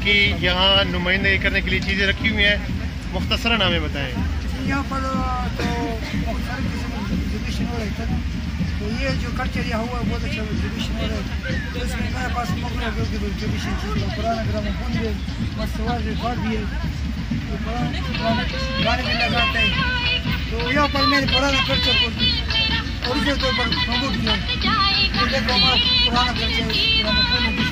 कि यहाँ नुमाइंदगी करने के लिए चीज़ें रखी हुई हैं। मुख्तसरा हमें बताएँ। यहाँ पर तो तो ये जो कल्चर यहाँ हुआ बहुत अच्छा एग्जीबिशन हो रहा है इसमें मेरे पास मौका तो तो है क्योंकि एग्जीबिशन पुराना ग्राम है भी है। तो गाने भी लगाते हैं। तो यहाँ पर मैंने तो पुराना कल्चर को ओरिजिनल तौर पर प्रमोट किया है पुराना कल्चर पुराना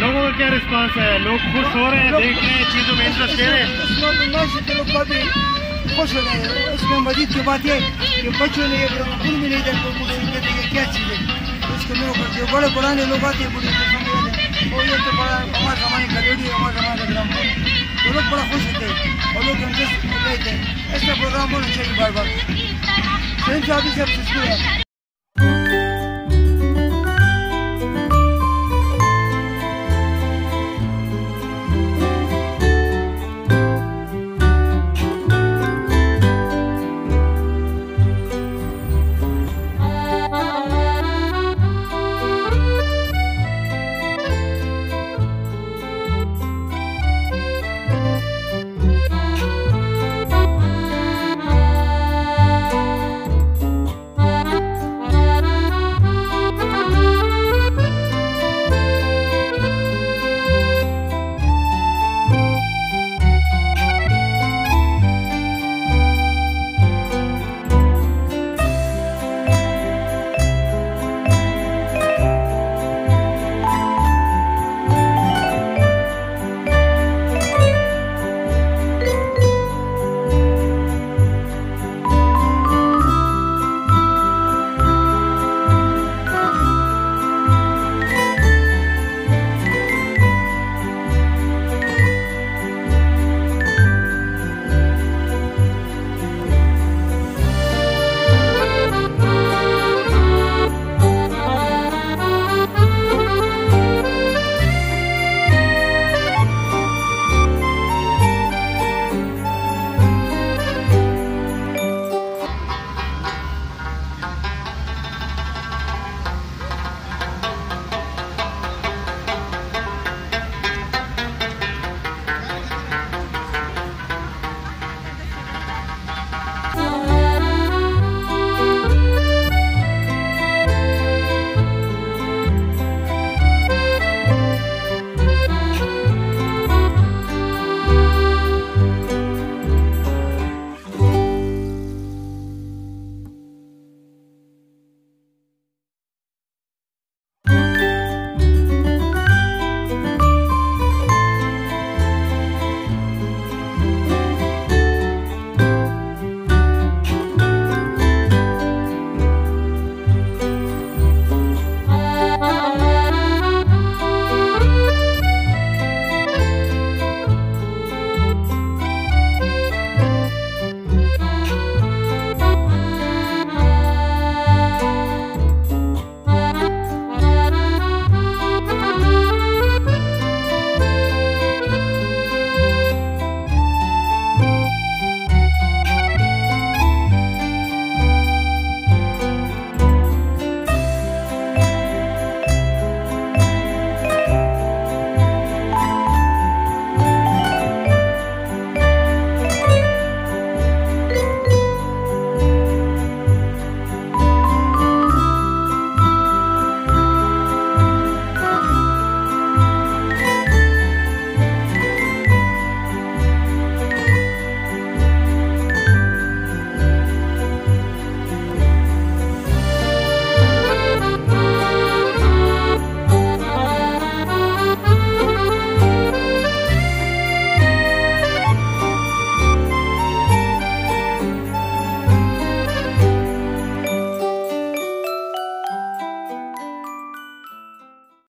लोगों का क्या रिस्पांस है? लोग खुश हो रहे हैं, देख रहे हैं चीज़ों में इंटरेस्ट दे रहे हैं। खुश हो रहे हैं। उसमें मजीद की बात है कि बच्चों ने खुद भी नहीं देखा, क्या चीज़ है? उसके में जो बड़े पुराने लोग आते हैं बुढ़े तो समझ वो ये तो बड़ा हमारे ज़माने का रेडियो हमारे ज़माने का ग्राम तो लोग बड़ा खुश होते हैं और लोग इंटरेस्ट लेते हैं ऐसा प्रोग्राम होना चाहिए बार बार सही साहब ही सब शुक्रिया